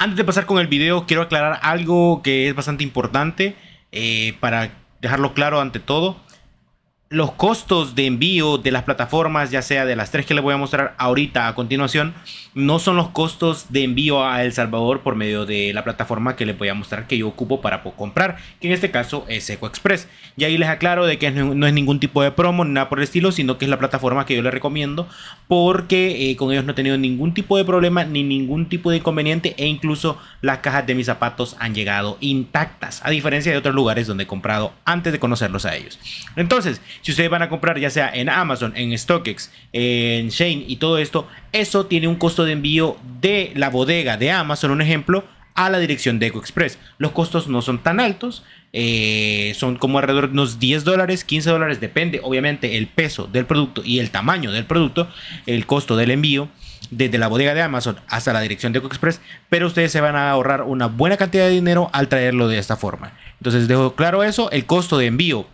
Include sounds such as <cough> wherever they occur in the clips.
Antes de pasar con el video, quiero aclarar algo que es bastante importante eh, para dejarlo claro ante todo los costos de envío de las plataformas, ya sea de las tres que les voy a mostrar ahorita a continuación, no son los costos de envío a El Salvador por medio de la plataforma que les voy a mostrar que yo ocupo para comprar, que en este caso es EcoExpress. Y ahí les aclaro de que no es ningún tipo de promo ni nada por el estilo, sino que es la plataforma que yo les recomiendo porque eh, con ellos no he tenido ningún tipo de problema ni ningún tipo de inconveniente e incluso las cajas de mis zapatos han llegado intactas, a diferencia de otros lugares donde he comprado antes de conocerlos a ellos. Entonces, si ustedes van a comprar ya sea en Amazon, en StockX, en Shane y todo esto, eso tiene un costo de envío de la bodega de Amazon, un ejemplo, a la dirección de EcoExpress. Los costos no son tan altos, eh, son como alrededor de unos 10 dólares, 15 dólares, depende obviamente el peso del producto y el tamaño del producto, el costo del envío desde la bodega de Amazon hasta la dirección de EcoExpress, pero ustedes se van a ahorrar una buena cantidad de dinero al traerlo de esta forma. Entonces dejo claro eso, el costo de envío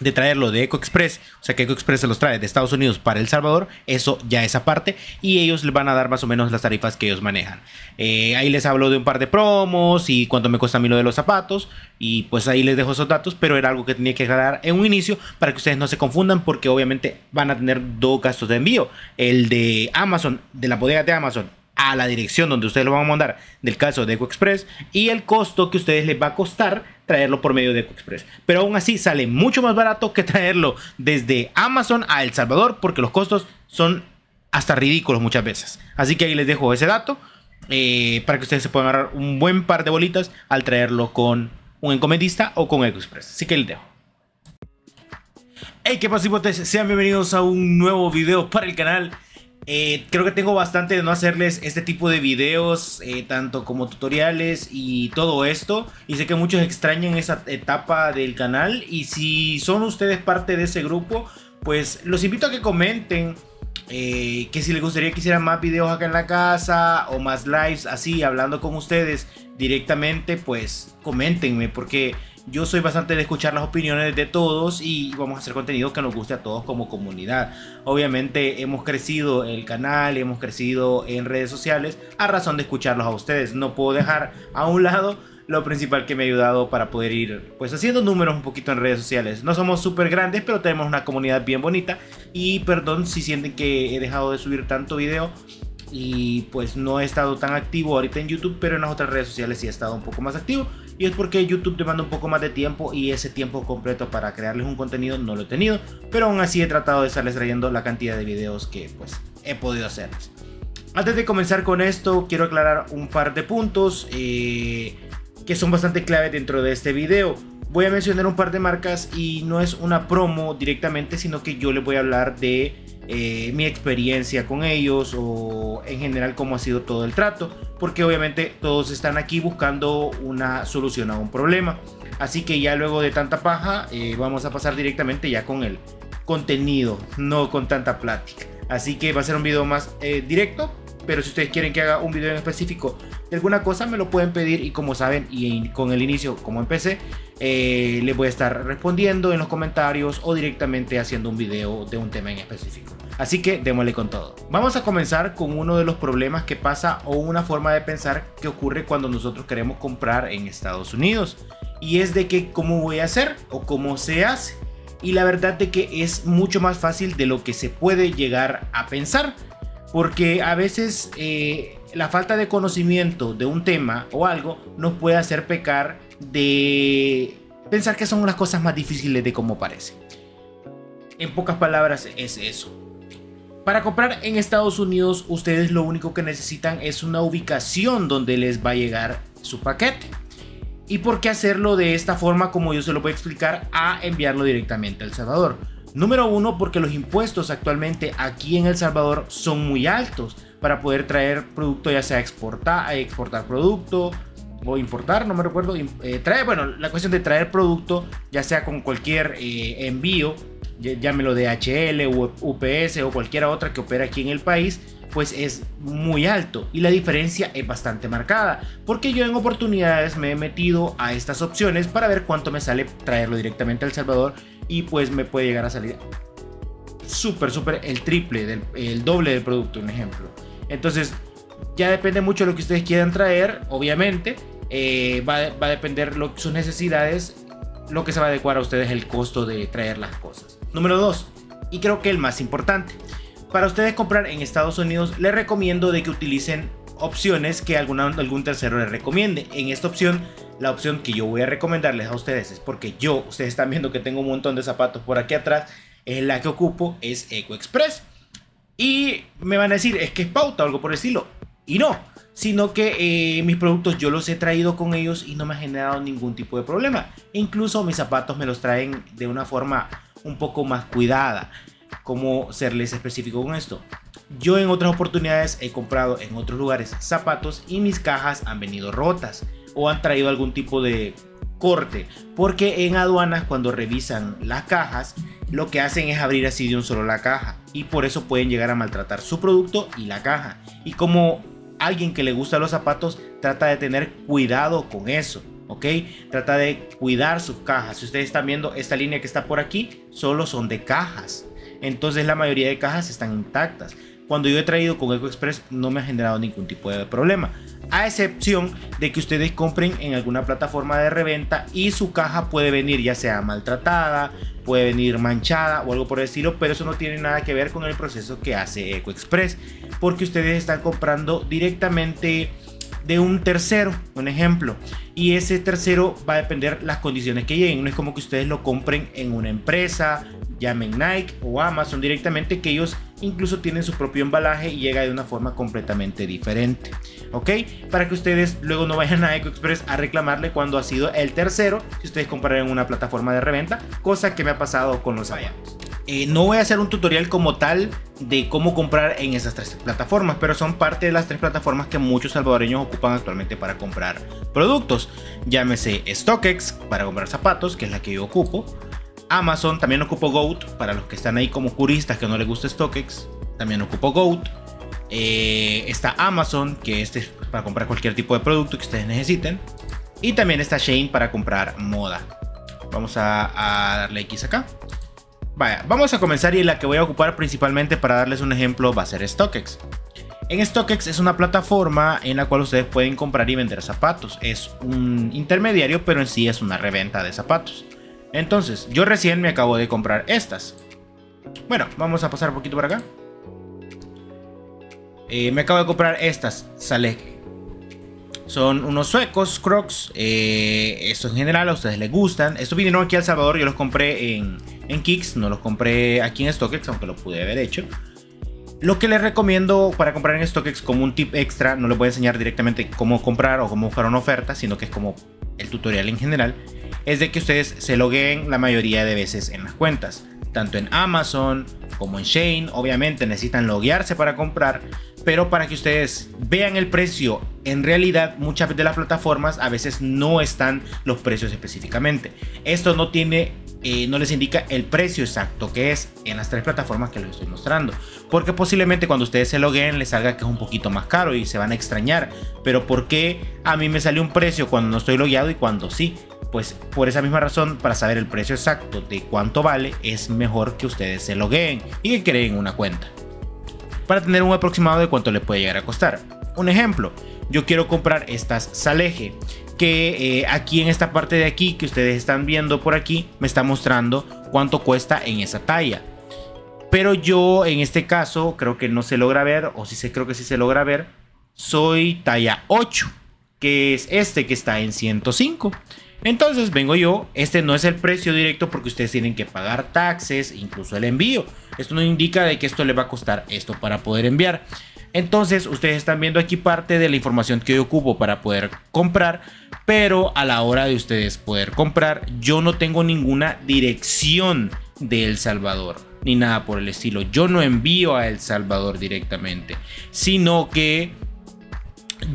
de traerlo de EcoExpress, o sea que EcoExpress se los trae de Estados Unidos para El Salvador, eso ya es aparte y ellos les van a dar más o menos las tarifas que ellos manejan. Eh, ahí les hablo de un par de promos y cuánto me cuesta a mí lo de los zapatos y pues ahí les dejo esos datos, pero era algo que tenía que aclarar en un inicio para que ustedes no se confundan porque obviamente van a tener dos gastos de envío, el de Amazon, de la bodega de Amazon a la dirección donde ustedes lo van a mandar del caso de EcoExpress y el costo que a ustedes les va a costar traerlo por medio de EcoExpress. Pero aún así sale mucho más barato que traerlo desde Amazon a El Salvador porque los costos son hasta ridículos muchas veces. Así que ahí les dejo ese dato eh, para que ustedes se puedan agarrar un buen par de bolitas al traerlo con un encomendista o con EcoExpress. Así que les dejo. Hey, ¿qué pasa, hipotes? Sean bienvenidos a un nuevo video para el canal. Eh, creo que tengo bastante de no hacerles este tipo de videos, eh, tanto como tutoriales y todo esto. Y sé que muchos extrañan esa etapa del canal. Y si son ustedes parte de ese grupo, pues los invito a que comenten. Eh, que si les gustaría que hiciera más videos acá en la casa o más lives así hablando con ustedes directamente pues coméntenme porque yo soy bastante de escuchar las opiniones de todos y vamos a hacer contenido que nos guste a todos como comunidad. Obviamente hemos crecido el canal, hemos crecido en redes sociales a razón de escucharlos a ustedes. No puedo dejar a un lado lo principal que me ha ayudado para poder ir pues haciendo números un poquito en redes sociales. No somos súper grandes, pero tenemos una comunidad bien bonita y perdón si sienten que he dejado de subir tanto video y pues no he estado tan activo ahorita en YouTube, pero en las otras redes sociales sí he estado un poco más activo y es porque YouTube demanda un poco más de tiempo y ese tiempo completo para crearles un contenido no lo he tenido, pero aún así he tratado de estarles trayendo la cantidad de videos que pues he podido hacerles. Antes de comenzar con esto, quiero aclarar un par de puntos eh, que son bastante clave dentro de este video. Voy a mencionar un par de marcas y no es una promo directamente, sino que yo les voy a hablar de eh, mi experiencia con ellos o en general cómo ha sido todo el trato, porque obviamente todos están aquí buscando una solución a un problema. Así que ya luego de tanta paja, eh, vamos a pasar directamente ya con el contenido, no con tanta plática. Así que va a ser un video más eh, directo, pero si ustedes quieren que haga un video en específico de alguna cosa, me lo pueden pedir y como saben, y con el inicio, como empecé, eh, les voy a estar respondiendo en los comentarios o directamente haciendo un video de un tema en específico. Así que démosle con todo. Vamos a comenzar con uno de los problemas que pasa o una forma de pensar que ocurre cuando nosotros queremos comprar en Estados Unidos. Y es de que cómo voy a hacer o cómo se hace. Y la verdad de que es mucho más fácil de lo que se puede llegar a pensar. Porque a veces eh, la falta de conocimiento de un tema o algo nos puede hacer pecar de pensar que son las cosas más difíciles de como parece. En pocas palabras es eso. Para comprar en Estados Unidos ustedes lo único que necesitan es una ubicación donde les va a llegar su paquete. ¿Y por qué hacerlo de esta forma como yo se lo voy a explicar a enviarlo directamente a El Salvador? Número uno, porque los impuestos actualmente aquí en El Salvador son muy altos para poder traer producto, ya sea exportar, exportar producto o importar, no me recuerdo. Eh, traer, bueno, la cuestión de traer producto, ya sea con cualquier eh, envío, llámelo DHL, UPS o cualquiera otra que opera aquí en el país, pues es muy alto y la diferencia es bastante marcada porque yo en oportunidades me he metido a estas opciones para ver cuánto me sale traerlo directamente a El Salvador y pues me puede llegar a salir súper, súper el triple, del, el doble del producto, un ejemplo. Entonces, Ya depende mucho de lo que ustedes quieran traer, obviamente. Eh, va, va, a depender lo, sus necesidades, lo que se va a adecuar a ustedes el costo de traer las cosas. Número 2, y creo que el más importante. Para ustedes comprar en Estados Unidos, les recomiendo de que utilicen opciones que algún tercero les recomiende. En esta opción, la opción que yo voy a recomendarles a ustedes es porque yo, ustedes están viendo que tengo un montón de zapatos por aquí atrás, es la que ocupo, es EcoExpress. Y me van a decir, es que es pauta o algo por el estilo. Y no, sino que eh, mis productos yo los he traído con ellos y no me ha generado ningún tipo de problema. incluso mis zapatos me los traen de una forma un poco más cuidada. ¿Cómo serles específico con esto? Yo en otras oportunidades he comprado en otros lugares zapatos y mis cajas han venido rotas o han traído algún tipo de corte. Porque en aduanas cuando revisan las cajas lo que hacen es abrir así de un solo la caja y por eso pueden llegar a maltratar su producto y la caja. Y como alguien que le gusta los zapatos trata de tener cuidado con eso. ¿ok? Trata de cuidar sus cajas. Si ustedes están viendo esta línea que está por aquí, solo son de cajas. Entonces la mayoría de cajas están intactas. Cuando yo he traído con EcoExpress no me ha generado ningún tipo de problema. A excepción de que ustedes compren en alguna plataforma de reventa y su caja puede venir ya sea maltratada, puede venir manchada o algo por el estilo, pero eso no tiene nada que ver con el proceso que hace EcoExpress, porque ustedes están comprando directamente de un tercero, un ejemplo. Y ese tercero va a depender las condiciones que lleguen. No es como que ustedes lo compren en una empresa, llamen Nike o Amazon directamente, que ellos incluso tienen su propio embalaje y llega de una forma completamente diferente. ¿Ok? Para que ustedes luego no vayan a EcoExpress a reclamarle cuando ha sido el tercero, si ustedes compraron en una plataforma de reventa, cosa que me ha pasado con los zapatos. Eh, no voy a hacer un tutorial como tal de cómo comprar en esas tres plataformas, pero son parte de las tres plataformas que muchos salvadoreños ocupan actualmente para comprar productos. Llámese StockX para comprar zapatos, que es la que yo ocupo. Amazon, también ocupo Goat, para los que están ahí como puristas que no les gusta StockX, también ocupo Goat. Eh, está Amazon, que este es para comprar cualquier tipo de producto que ustedes necesiten. Y también está Shane para comprar moda. Vamos a darle X acá. Vaya, vamos a comenzar y la que voy a ocupar principalmente para darles un ejemplo va a ser StockX. En StockX es una plataforma en la cual ustedes pueden comprar y vender zapatos. Es un intermediario, pero en sí es una reventa de zapatos. Entonces, yo recién me acabo de comprar estas. Bueno, vamos a pasar un poquito por acá. Eh, me acabo de comprar estas, sale son unos suecos, crocs. Eh, esto en general a ustedes les gustan. Estos vinieron aquí a El Salvador. Yo los compré en, en Kicks. No los compré aquí en StockX, aunque lo pude haber hecho. Lo que les recomiendo para comprar en StockX como un tip extra, no les voy a enseñar directamente cómo comprar o cómo buscar una oferta, sino que es como el tutorial en general, es de que ustedes se logueen la mayoría de veces en las cuentas. Tanto en Amazon como en Shane, obviamente necesitan loguearse para comprar, pero para que ustedes vean el precio, en realidad muchas de las plataformas a veces no están los precios específicamente. Esto no tiene, eh, no les indica el precio exacto que es en las tres plataformas que les estoy mostrando, porque posiblemente cuando ustedes se loguen les salga que es un poquito más caro y se van a extrañar. Pero ¿por qué a mí me sale un precio cuando no estoy logueado y cuando sí? Pues por esa misma razón, para saber el precio exacto de cuánto vale, es mejor que ustedes se logueen y que creen una cuenta para tener un aproximado de cuánto le puede llegar a costar. Un ejemplo, yo quiero comprar estas Saleje, que eh, aquí en esta parte de aquí que ustedes están viendo por aquí, me está mostrando cuánto cuesta en esa talla. Pero yo en este caso creo que no se logra ver, o si se creo que sí se logra ver, soy talla 8, que es este que está en 105. Entonces vengo yo, este no es el precio directo porque ustedes tienen que pagar taxes, incluso el envío. Esto no indica de que esto le va a costar esto para poder enviar. Entonces ustedes están viendo aquí parte de la información que yo ocupo para poder comprar, pero a la hora de ustedes poder comprar, yo no tengo ninguna dirección de El Salvador ni nada por el estilo. Yo no envío a El Salvador directamente, sino que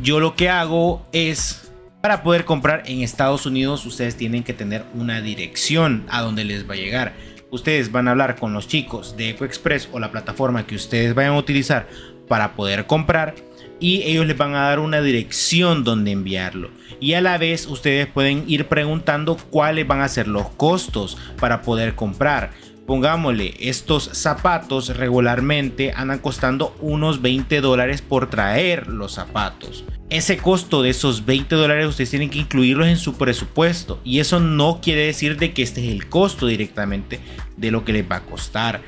yo lo que hago es para poder comprar en Estados Unidos ustedes tienen que tener una dirección a donde les va a llegar. Ustedes van a hablar con los chicos de EcoExpress o la plataforma que ustedes vayan a utilizar para poder comprar y ellos les van a dar una dirección donde enviarlo. Y a la vez ustedes pueden ir preguntando cuáles van a ser los costos para poder comprar. Pongámosle, estos zapatos regularmente andan costando unos 20 dólares por traer los zapatos. Ese costo de esos 20 dólares ustedes tienen que incluirlos en su presupuesto. Y eso no quiere decir de que este es el costo directamente de lo que les va a costar.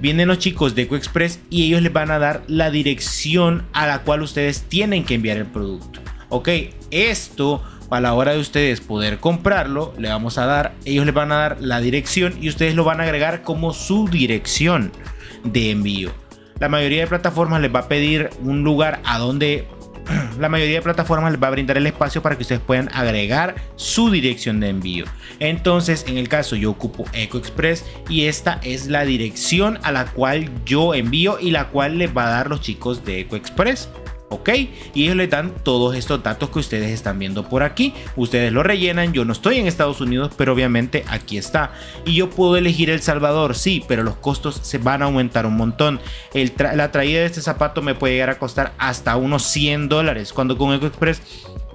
Vienen los chicos de EcoExpress y ellos les van a dar la dirección a la cual ustedes tienen que enviar el producto. Ok, esto a la hora de ustedes poder comprarlo, le vamos a dar, ellos les van a dar la dirección y ustedes lo van a agregar como su dirección de envío. La mayoría de plataformas les va a pedir un lugar a donde <clears throat> la mayoría de plataformas les va a brindar el espacio para que ustedes puedan agregar su dirección de envío. Entonces, en el caso yo ocupo EcoExpress y esta es la dirección a la cual yo envío y la cual les va a dar los chicos de EcoExpress. ¿Ok? Y ellos le dan todos estos datos que ustedes están viendo por aquí. Ustedes lo rellenan, yo no estoy en Estados Unidos, pero obviamente aquí está. Y yo puedo elegir El Salvador, sí, pero los costos se van a aumentar un montón. la traída de este zapato me puede llegar a costar hasta unos 100 dólares, cuando con EcoExpress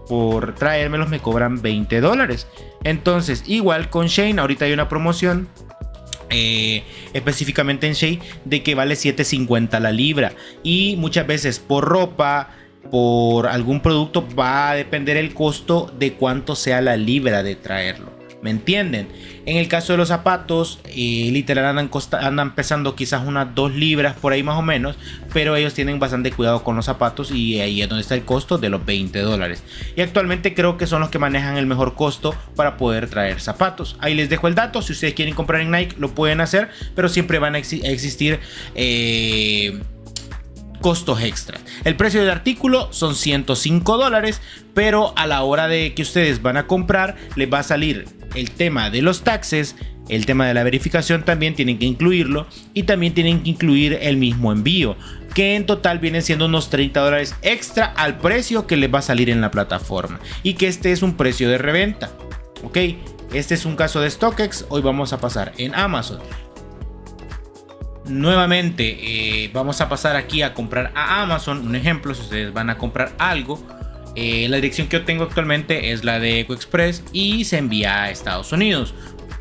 por traérmelos me cobran 20 dólares. Entonces, igual con Shane, ahorita hay una promoción eh, específicamente en Shea de que vale 7.50 la libra. Y muchas veces por ropa por algún producto va a depender el costo de cuánto sea la libra de traerlo ¿Me entienden? En el caso de los zapatos, eh, literal andan, andan pesando quizás unas 2 libras por ahí más o menos, pero ellos tienen bastante cuidado con los zapatos y ahí es donde está el costo de los 20 dólares. Y actualmente creo que son los que manejan el mejor costo para poder traer zapatos. Ahí les dejo el dato, si ustedes quieren comprar en Nike lo pueden hacer, pero siempre van a existir... Eh, costos extra. El precio del artículo son 105 dólares, pero a la hora de que ustedes van a comprar les va a salir el tema de los taxes, el tema de la verificación también tienen que incluirlo y también tienen que incluir el mismo envío, que en total vienen siendo unos 30 dólares extra al precio que les va a salir en la plataforma y que este es un precio de reventa. Ok, este es un caso de StockX, hoy vamos a pasar en Amazon. Nuevamente eh, vamos a pasar aquí a comprar a Amazon, un ejemplo, si ustedes van a comprar algo eh, la dirección que yo tengo actualmente es la de EcoExpress y se envía a Estados Unidos.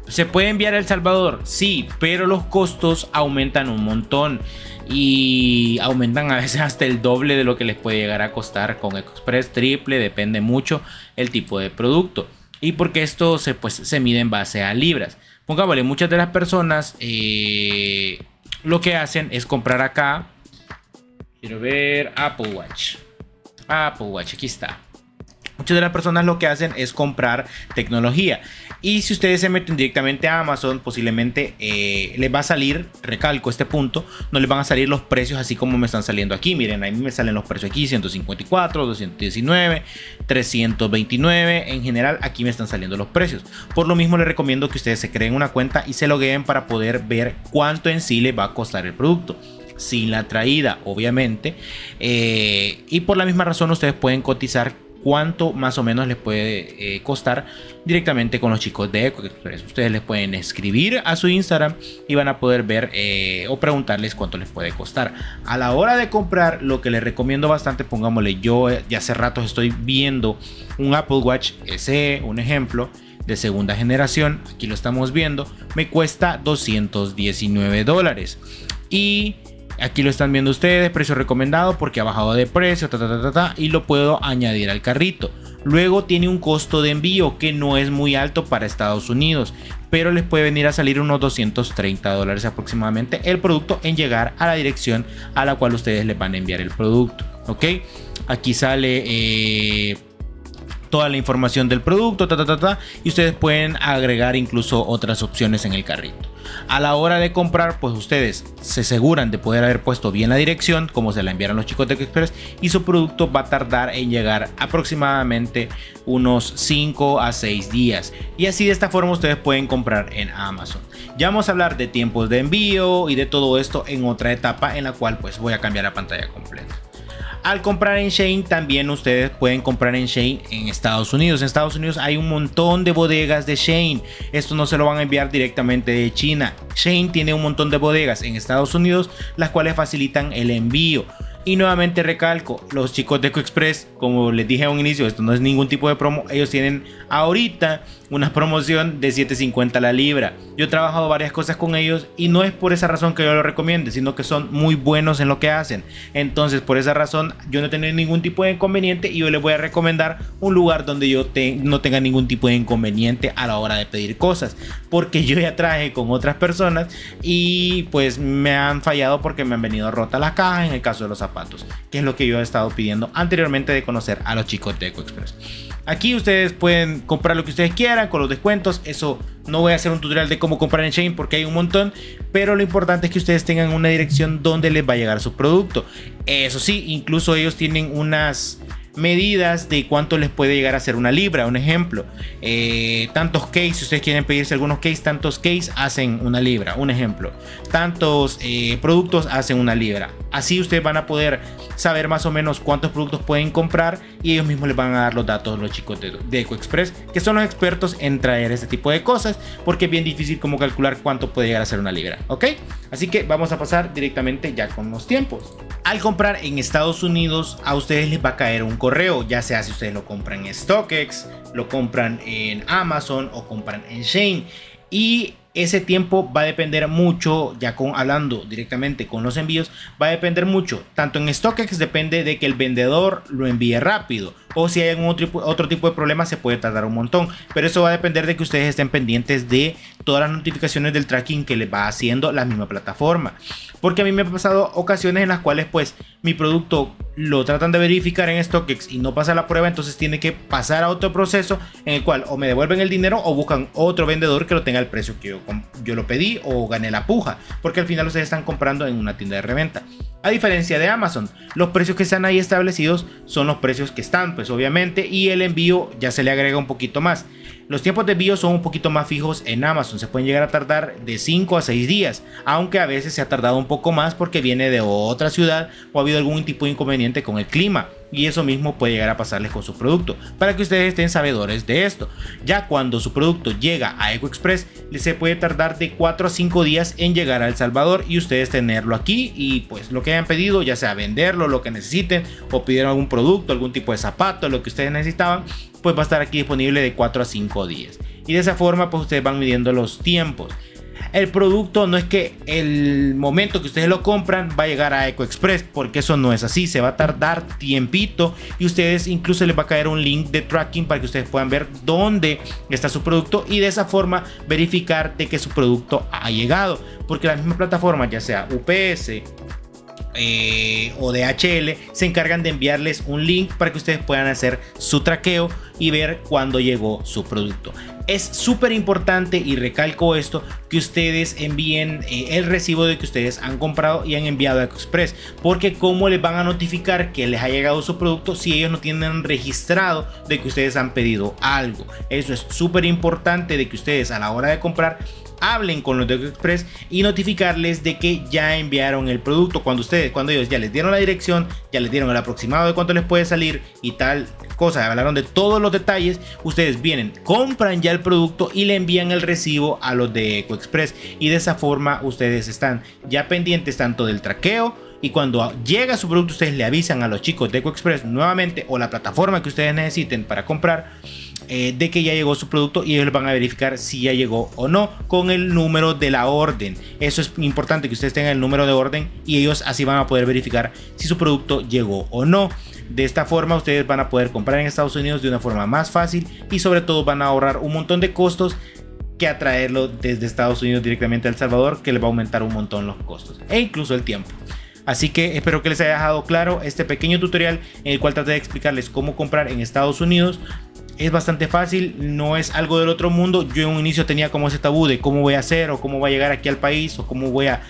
¿Se puede enviar a El Salvador? Sí, pero los costos aumentan un montón y aumentan a veces hasta el doble de lo que les puede llegar a costar con EcoExpress, triple, depende mucho el tipo de producto. Y porque esto se, pues, se mide en base a libras. Pongámosle, muchas de las personas eh, lo que hacen es comprar acá. Quiero ver Apple Watch. Apple Watch, aquí está. Muchas de las personas lo que hacen es comprar tecnología. Y si ustedes se meten directamente a Amazon, posiblemente eh, les va a salir, recalco este punto, no les van a salir los precios así como me están saliendo aquí. Miren, a me salen los precios aquí, 154, 219, 329. En general, aquí me están saliendo los precios. Por lo mismo, les recomiendo que ustedes se creen una cuenta y se logueen para poder ver cuánto en sí les va a costar el producto sin la traída, obviamente. Eh, y por la misma razón ustedes pueden cotizar cuánto más o menos les puede eh, costar directamente con los chicos de EcoExpress. Ustedes les pueden escribir a su Instagram y van a poder ver eh, o preguntarles cuánto les puede costar. A la hora de comprar, lo que les recomiendo bastante, pongámosle, yo ya hace rato estoy viendo un Apple Watch SE, un ejemplo de segunda generación, aquí lo estamos viendo, me cuesta 219 dólares. Y Aquí lo están viendo ustedes, precio recomendado porque ha bajado de precio, y lo puedo añadir al carrito. Luego tiene un costo de envío que no es muy alto para Estados Unidos, pero les puede venir a salir unos 230 dólares aproximadamente el producto en llegar a la dirección a la cual ustedes les van a enviar el producto. Ok, aquí sale eh, toda la información del producto, y ustedes pueden agregar incluso otras opciones en el carrito. A la hora de comprar, pues ustedes se aseguran de poder haber puesto bien la dirección, como se la enviaron los chicos de Express, y su producto va a tardar en llegar aproximadamente unos 5 a 6 días. Y así de esta forma ustedes pueden comprar en Amazon. Ya vamos a hablar de tiempos de envío y de todo esto en otra etapa en la cual pues voy a cambiar la pantalla completa. Al comprar en Shane, también ustedes pueden comprar en Shane en Estados Unidos. En Estados Unidos hay un montón de bodegas de Shane. Esto no se lo van a enviar directamente de China. Shane tiene un montón de bodegas en Estados Unidos, las cuales facilitan el envío. Y nuevamente recalco, los chicos de EcoExpress, como les dije a un inicio, esto no es ningún tipo de promo, ellos tienen ahorita una promoción de 7.50 la libra. Yo he trabajado varias cosas con ellos y no es por esa razón que yo lo recomiende, sino que son muy buenos en lo que hacen. Entonces, por esa razón, yo no tengo ningún tipo de inconveniente y yo les voy a recomendar un lugar donde yo no tenga ningún tipo de inconveniente a la hora de pedir cosas. Porque yo ya traje con otras personas y pues me han fallado porque me han venido rotas las cajas en el caso de los zapatos que es lo que yo he estado pidiendo anteriormente de conocer a los chicos de EcoExpress. Aquí ustedes pueden comprar lo que ustedes quieran con los descuentos. Eso no voy a hacer un tutorial de cómo comprar en Shane porque hay un montón. Pero lo importante es que ustedes tengan una dirección donde les va a llegar su producto. Eso sí, incluso ellos tienen unas medidas de cuánto les puede llegar a ser una libra. Un ejemplo, eh, tantos case, si ustedes quieren pedirse algunos case, tantos case hacen una libra. Un ejemplo, tantos eh, productos hacen una libra. Así ustedes van a poder saber más o menos cuántos productos pueden comprar y ellos mismos les van a dar los datos los chicos de, de EcoExpress, que son los expertos en traer este tipo de cosas, porque es bien difícil como calcular cuánto puede llegar a ser una libra. ¿Ok? Así que vamos a pasar directamente ya con los tiempos. Al comprar en Estados Unidos, a ustedes les va a caer un correo, ya sea si ustedes lo compran en StockX, lo compran en Amazon o compran en Shane. Y ese tiempo va a depender mucho, ya con hablando directamente con los envíos, va a depender mucho. Tanto en StockX depende de que el vendedor lo envíe rápido. O si hay algún otro, tipo de problema se puede tardar un montón. Pero eso va a depender de que ustedes estén pendientes de todas las notificaciones del tracking que les va haciendo la misma plataforma. Porque a mí me ha pasado ocasiones en las cuales pues mi producto lo tratan de verificar en StockX y no pasa la prueba, entonces tiene que pasar a otro proceso en el cual o me devuelven el dinero o buscan otro vendedor que lo tenga el precio que yo, yo lo pedí o gané la puja, porque al final ustedes están comprando en una tienda de reventa. A diferencia de Amazon, los precios que están ahí establecidos son los precios que están, pues obviamente, y el envío ya se le agrega un poquito más. Los tiempos de envío son un poquito más fijos en Amazon, se pueden llegar a tardar de 5 a 6 días, aunque a veces se ha tardado un poco más porque viene de otra ciudad o ha habido algún tipo de inconveniente con el clima y eso mismo puede llegar a pasarles con su producto para que ustedes estén sabedores de esto. Ya cuando su producto llega a EcoExpress, se puede tardar de 4 a 5 días en llegar a El Salvador y ustedes tenerlo aquí y pues lo que hayan pedido, ya sea venderlo, lo que necesiten o pidieron algún producto, algún tipo de zapato, lo que ustedes necesitaban, pues va a estar aquí disponible de 4 a 5 días. Y de esa forma pues ustedes van midiendo los tiempos. El producto no es que el momento que ustedes lo compran va a llegar a EcoExpress, porque eso no es así, se va a tardar tiempito y ustedes incluso les va a caer un link de tracking para que ustedes puedan ver dónde está su producto y de esa forma verificar de que su producto ha llegado, porque la misma plataforma, ya sea UPS, eh, o DHL se encargan de enviarles un link para que ustedes puedan hacer su traqueo y ver cuándo llegó su producto. Es súper importante y recalco esto que ustedes envíen eh, el recibo de que ustedes han comprado y han enviado a Express porque cómo les van a notificar que les ha llegado su producto si ellos no tienen registrado de que ustedes han pedido algo. Eso es súper importante de que ustedes a la hora de comprar hablen con los de Express y notificarles de que ya enviaron el producto. Cuando ustedes, cuando ellos ya les dieron la dirección, ya les dieron el aproximado de cuánto les puede salir y tal cosa, hablaron de todos los detalles, ustedes vienen, compran ya el producto y le envían el recibo a los de EcoExpress y de esa forma ustedes están ya pendientes tanto del traqueo y cuando llega su producto ustedes le avisan a los chicos de EcoExpress nuevamente o la plataforma que ustedes necesiten para comprar eh, de que ya llegó su producto y ellos van a verificar si ya llegó o no con el número de la orden. Eso es importante que ustedes tengan el número de orden y ellos así van a poder verificar si su producto llegó o no. De esta forma ustedes van a poder comprar en Estados Unidos de una forma más fácil y sobre todo van a ahorrar un montón de costos que atraerlo desde Estados Unidos directamente a El Salvador que les va a aumentar un montón los costos e incluso el tiempo. Así que espero que les haya dejado claro este pequeño tutorial en el cual traté de explicarles cómo comprar en Estados Unidos es bastante fácil, no es algo del otro mundo. Yo en un inicio tenía como ese tabú de cómo voy a hacer o cómo voy a llegar aquí al país o cómo voy a,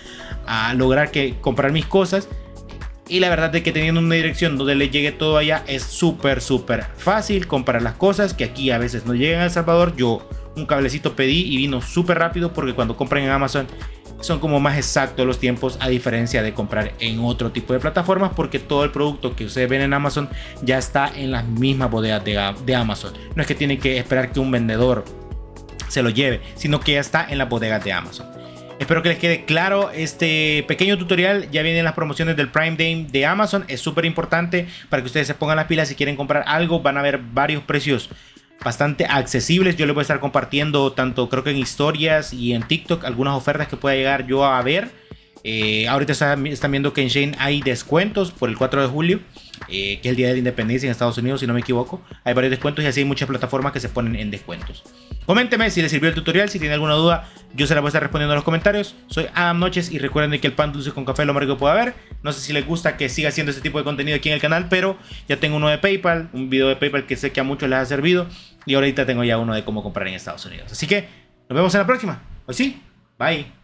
lograr que comprar mis cosas. Y la verdad es que teniendo una dirección donde le llegue todo allá es súper, súper fácil comprar las cosas que aquí a veces no llegan a El Salvador. Yo un cablecito pedí y vino súper rápido porque cuando compran en Amazon son como más exactos los tiempos a diferencia de comprar en otro tipo de plataformas porque todo el producto que ustedes ven en Amazon ya está en las mismas bodegas de, Amazon. No es que tienen que esperar que un vendedor se lo lleve, sino que ya está en las bodegas de Amazon. Espero que les quede claro este pequeño tutorial. Ya vienen las promociones del Prime Day de Amazon. Es súper importante para que ustedes se pongan las pilas si quieren comprar algo. Van a ver varios precios bastante accesibles. Yo les voy a estar compartiendo tanto creo que en historias y en TikTok algunas ofertas que pueda llegar yo a ver. Eh, ahorita están, viendo que en Shane hay descuentos por el 4 de julio, eh, que es el Día de la Independencia en Estados Unidos, si no me equivoco. Hay varios descuentos y así hay muchas plataformas que se ponen en descuentos. Coménteme si les sirvió el tutorial, si tienen alguna duda, yo se la voy a estar respondiendo en los comentarios. Soy Adam Noches y recuerden que el pan dulce con café es lo mejor que pueda haber. No sé si les gusta que siga haciendo este tipo de contenido aquí en el canal, pero ya tengo uno de PayPal, un video de PayPal que sé que a muchos les ha servido. Y ahorita tengo ya uno de cómo comprar en Estados Unidos. Así que nos vemos en la próxima. Pues sí, bye.